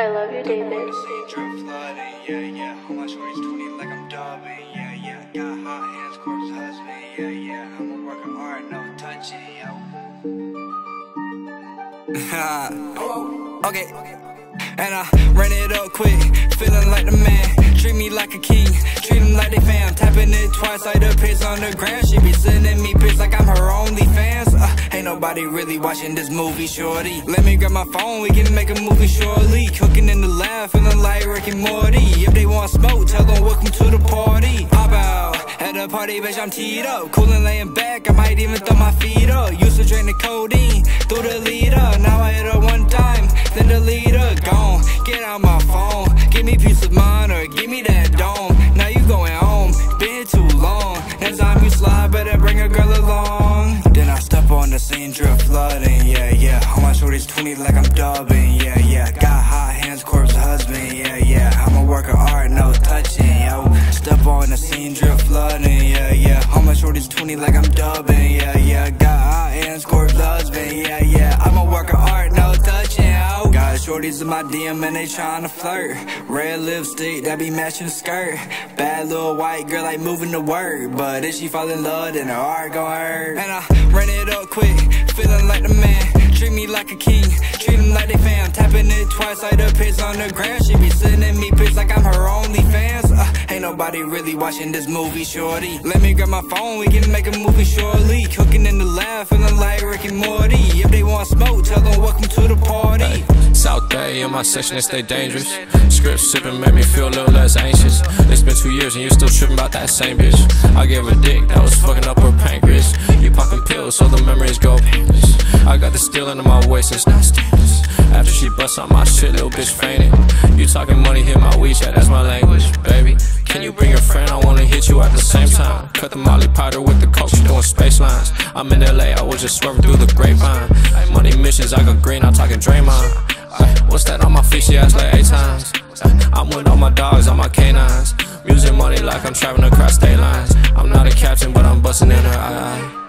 I love you, David. Yeah, yeah. All my shorties 20 like I'm dubbing. Yeah, yeah. Got hot hands, Corpse Husband. Yeah, yeah. I'm a working hard, no touching, yo. okay. And I ran it up quick, feeling like the man. Treat me like a king, treat them like they fam. Tapping it twice like the pics on the ground. She be sending me pics like I'm her nobody really watching this movie, shorty. Let me grab my phone, we can make a movie shortly. Cooking in the lab, feeling like Rick and Morty. If they want smoke, tell them welcome to the party. Pop out at the party, bitch, I'm teed up. Cool laying back, I might even throw my feet up. Used to drink the codeine through the leader. Now I hit scene, drip flooding, yeah, yeah. All my shorties 20 like I'm dubbing, yeah, yeah. Got hot hands, Corpse Husband, yeah, yeah. I'm a work of art, no touching, yo. Step on the scene, drip flooding, yeah, yeah. All my shorties 20 like I'm dubbing, yeah, yeah. Got hot hands, Corpse Husband, yeah, yeah. I'm a work of art, no touching, yo. Got shorties in my DM and they tryna flirt. Red lipstick, that be matching skirt. Bad little white girl like moving to work. But if she fall in love, then her heart gon' hurt. And I quick, feeling like the man. Treat me like a king, treat them like they fam. Tapping it twice like the pics on the ground. She be sending me pics like I'm her only fans. Uh, ain't nobody really watching this movie, shorty. Let me grab my phone, we can make a movie shortly. Cooking in the lab, feeling like Rick and Morty. If they want smoke, tell them welcome to the party. South Bay in my section, they stay dangerous. Script sipping made me feel a little less anxious. It's been two years and you're still tripping about that same bitch. I gave a dick that was fucking up her pancreas. You popping pills so the memories go painless. I got the steel into my waist, it's not stainless. After she busts on my shit, little bitch fainted. You talking money, hit my WeChat, that's my language, baby. Can you bring your friend? I wanna hit you at the same time. Cut the Molly Potter with the coke, she doing space lines. I'm in LA, I was just swerving through the grapevine. Money missions, I got green, I'm talking Draymond. Ay, What's that on my face? She asked like eight times. I'm with all my dogs, all my canines. Music money like I'm traveling across state lines. I'm not a captain, but I'm busting in her eye.